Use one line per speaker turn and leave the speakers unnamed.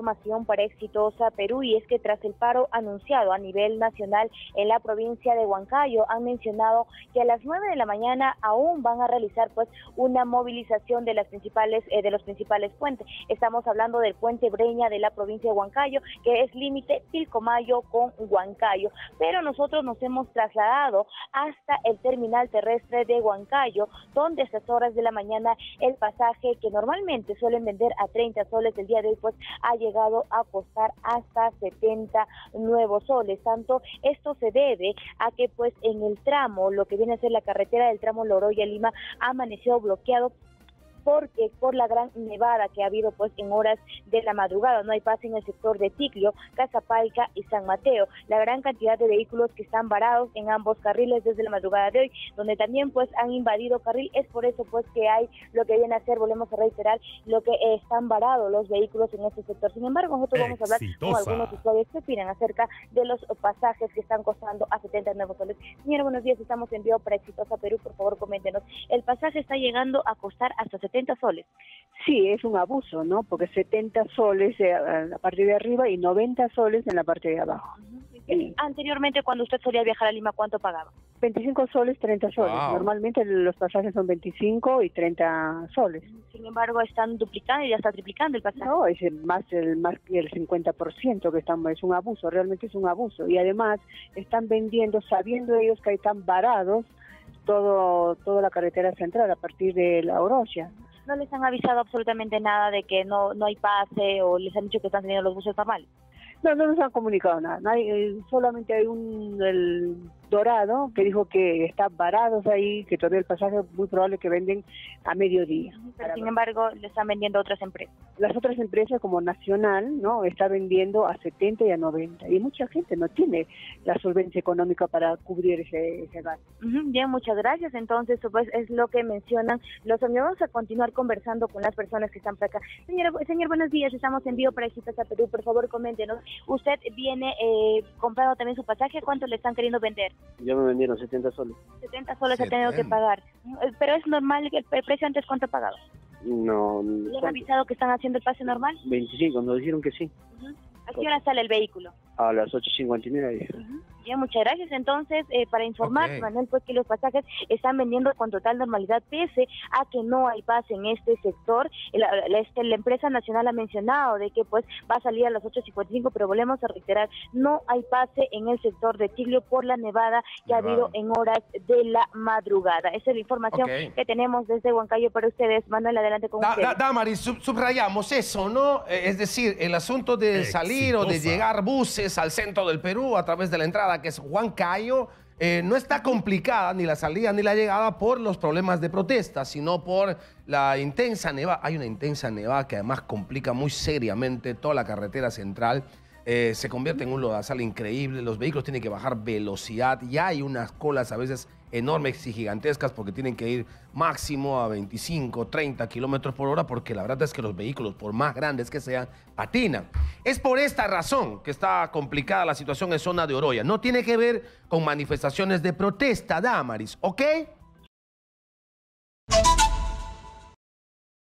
información para Exitosa Perú y es que tras el paro anunciado a nivel nacional en la provincia de Huancayo han mencionado que a las 9 de la mañana aún van a realizar pues una movilización de las principales eh, de los principales puentes. Estamos hablando del puente Breña de la provincia de Huancayo que es límite Pilcomayo con Huancayo, pero nosotros nos hemos trasladado hasta el terminal terrestre de Huancayo donde a estas horas de la mañana el pasaje que normalmente suelen vender a 30 soles el día de hoy pues ha llegado a costar hasta 70 nuevos soles. Tanto esto se debe a que pues en el tramo, lo que viene a ser la carretera del tramo Loroya-Lima, amaneció bloqueado porque por la gran nevada que ha habido pues en horas de la madrugada. No hay paz en el sector de Ticlio, Casapalca y San Mateo. La gran cantidad de vehículos que están varados en ambos carriles desde la madrugada de hoy, donde también pues han invadido carril, es por eso pues que hay lo que viene a ser, volvemos a reiterar, lo que están varados los vehículos en este sector. Sin embargo, nosotros vamos a hablar con algunos usuarios que opinan acerca de los pasajes que están costando a 70 nuevos soles. Señor, buenos días, estamos en vivo para Exitosa Perú, por favor coméntenos. El pasaje está llegando a costar hasta 70 soles.
Sí, es un abuso, ¿no? Porque 70 soles en la parte de arriba y 90 soles en la parte de abajo.
Anteriormente, cuando usted solía viajar a Lima, ¿cuánto pagaba?
25 soles, 30 soles. Normalmente los pasajes son 25 y 30 soles.
Sin embargo, están duplicando y ya está triplicando el pasaje.
No, es más el más el 50% que estamos, es un abuso, realmente es un abuso. Y además están vendiendo, sabiendo ellos que hay tan varados, todo toda la carretera central a partir de la Orosia.
¿No les han avisado absolutamente nada de que no no hay pase o les han dicho que están teniendo los buses normales?
No, no nos han comunicado nada. Eh, solamente hay un el Dorado que dijo que están varados ahí, que todavía el pasaje es muy probable que venden a mediodía.
Pero sin embargo, le están vendiendo a otras empresas.
Las otras empresas como Nacional, ¿no? Está vendiendo a 70 y a 90 y mucha gente no tiene la solvencia económica para cubrir ese, ese gasto.
bien, muchas gracias. Entonces, pues es lo que mencionan los amigos. Vamos a continuar conversando con las personas que están por acá. Señor, señor buenos días. Estamos en vivo para Citas a Perú. Por favor, coméntenos. Usted viene eh, comprando también su pasaje. ¿Cuánto le están queriendo vender?
Ya me vendieron 70 soles.
70 soles ha tenido que pagar. Pero es normal, el precio antes cuánto pagaba.
No.
¿Le han avisado que están haciendo el pase normal?
25, nos dijeron que sí.
¿A qué hora sale el vehículo?
A las 8.59.
Bien, muchas gracias. Entonces, eh, para informar, Manuel, pues que los pasajes están vendiendo con total normalidad, pese a que no hay pase en este sector. La, este, la empresa nacional ha mencionado de que pues va a salir a las 8.55, pero volvemos a reiterar, no hay pase en el sector de Chiglio por la nevada que ha habido en horas de la madrugada. Esa es la información que tenemos desde Huancayo para ustedes. Manuel, adelante con
da,
ustedes.
Damaris, subrayamos eso, ¿no? Eh, es decir, el asunto de salir o de llegar buses al centro del Perú a través de la entrada, que es Huancayo, eh, no está complicada ni la salida ni la llegada por los problemas de protesta, sino por la intensa nevada. Hay una intensa nevada que además complica muy seriamente toda la carretera central. Eh, se convierte en un lodazal increíble, los vehículos tienen que bajar velocidad, y hay unas colas a veces enormes y gigantescas porque tienen que ir máximo a 25, 30 kilómetros por hora porque la verdad es que los vehículos, por más grandes que sean, patinan. Es por esta razón que está complicada la situación en zona de Oroya. No tiene que ver con manifestaciones de protesta, Damaris, ¿ok?